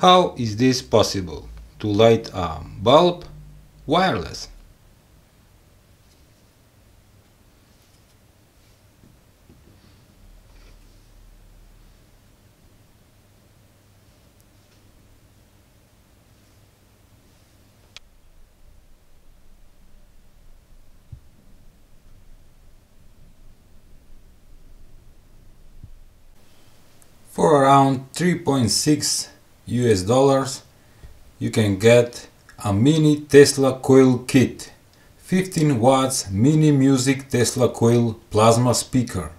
How is this possible? To light a bulb wireless? For around 3.6 US dollars you can get a mini Tesla coil kit 15 watts mini music Tesla coil plasma speaker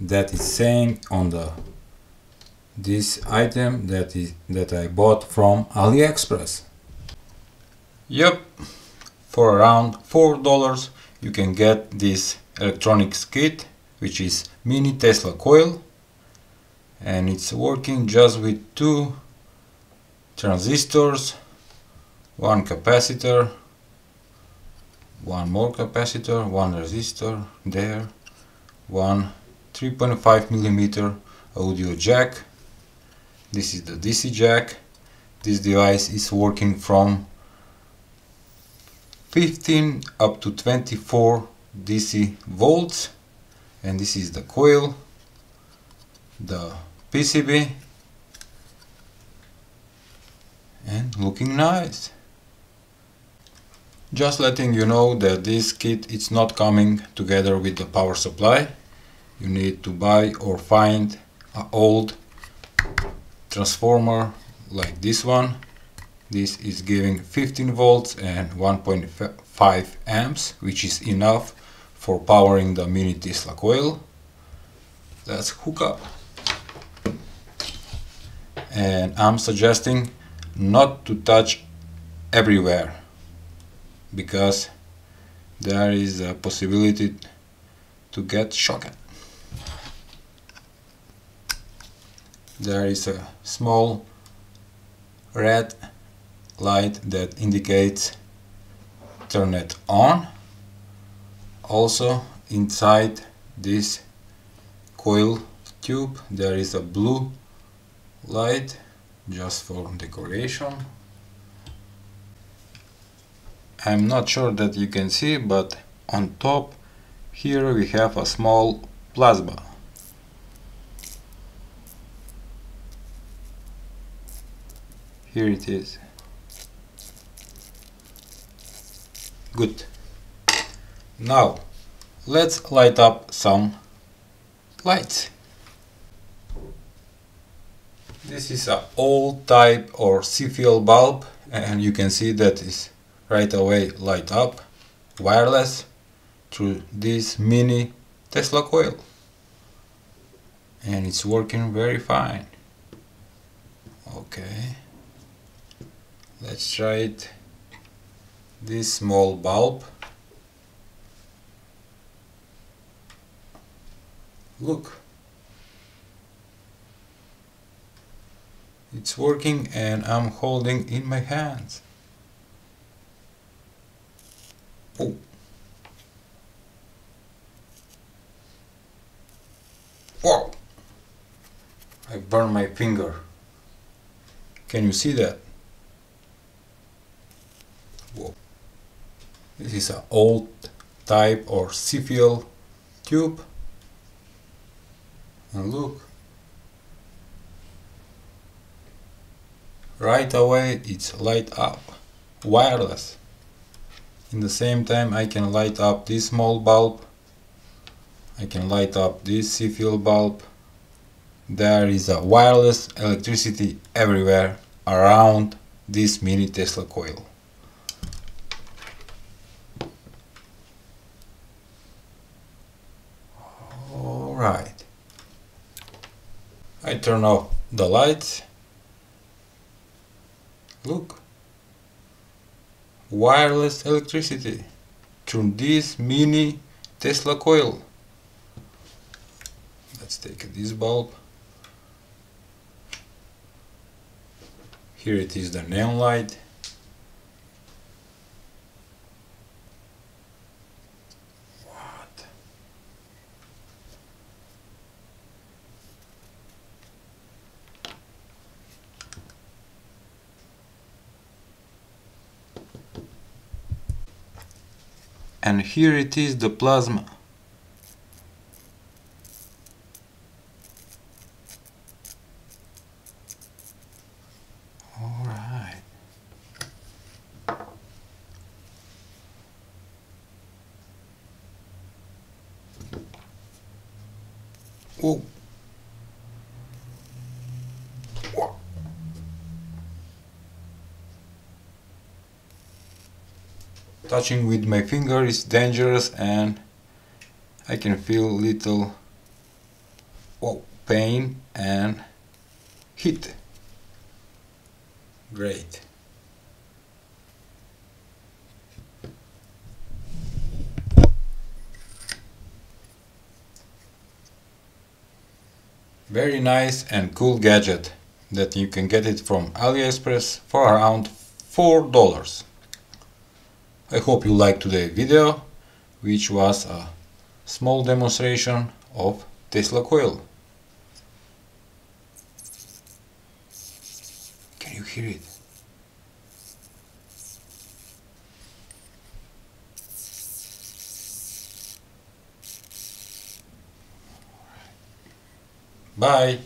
that is saying on the this item that is that I bought from AliExpress. Yep, for around four dollars you can get this electronics kit which is mini Tesla coil and it's working just with two transistors one capacitor one more capacitor one resistor there one 3.5 millimeter audio jack. This is the DC jack. This device is working from 15 up to 24 DC volts. And this is the coil the PCB and looking nice. Just letting you know that this kit is not coming together with the power supply. You need to buy or find an old transformer like this one. This is giving 15 volts and 1.5 amps, which is enough for powering the mini Tesla coil. Let's hook up and I'm suggesting not to touch everywhere because there is a possibility to get shocked. There is a small red light that indicates turn it on. Also inside this coil tube there is a blue light just for decoration. I'm not sure that you can see but on top here we have a small plasma. Here it is. Good. Now let's light up some lights this is a old type or CFL bulb and you can see that is right away light up wireless through this mini Tesla coil. And it's working very fine. Okay. Let's try it. This small bulb. Look It's working and I'm holding in my hands. Oh. Whoa! I burned my finger. Can you see that? Whoa. This is an old type or CFL tube. And look, right away it's light up. Wireless. In the same time I can light up this small bulb. I can light up this CFL bulb. There is a wireless electricity everywhere around this mini Tesla coil. Alright I turn off the lights Look. Wireless electricity through this mini Tesla coil. Let's take this bulb. Here it is the neon light. And here it is the plasma alright Whoa. Touching with my finger is dangerous and I can feel little pain and heat. Great. Very nice and cool gadget that you can get it from AliExpress for around $4. I hope you liked today's video, which was a small demonstration of Tesla coil. Can you hear it? Bye.